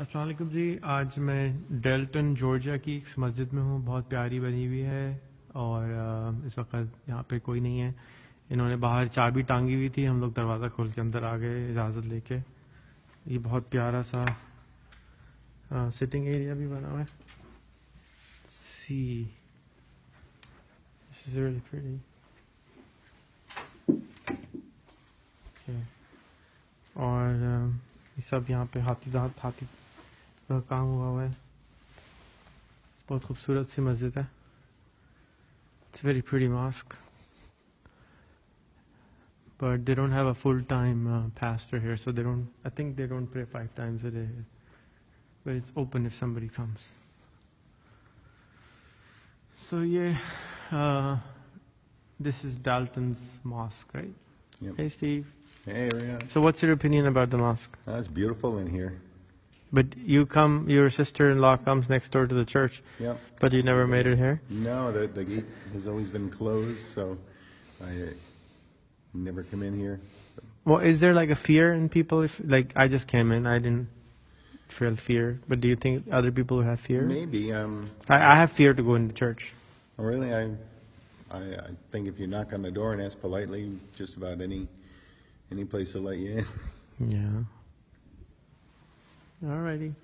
अस्सलाम वालेकुम जी। आज मैं डेल्टन जॉर्जिया की एक मस्जिद में हूँ। बहुत प्यारी बनी हुई है और इस वक्त यहाँ पे कोई नहीं है। इन्होंने बाहर चाबी टांगी हुई थी। हम लोग दरवाज़ा खोल के अंदर आ गए इजाज़त लेके। ये बहुत प्यारा सा आ, सिटिंग एरिया भी बना हुआ है। See this is really pretty और सब यहाँ पे हाथी दांत हाथी का काम हुआ हुआ है बहुत खूबसूरत सी मस्जिद है it's very pretty mask but they don't have a full-time uh, pastor here, so they don't. I think they don't pray five times a day, but it's open if somebody comes. So yeah, uh, this is Dalton's mosque, right? Yep. Hey, Steve. Hey, Rhea. So what's your opinion about the mosque? That's beautiful in here. But you come, your sister-in-law comes next door to the church, Yep. but you never made it here. No, the, the gate has always been closed, so I uh, never come in here. Well, is there like a fear in people? If like I just came in, I didn't feel fear. But do you think other people would have fear? Maybe. Um, I, I have fear to go into church. really, I, I, I think if you knock on the door and ask politely, just about any, any place will let you in. Yeah. All righty.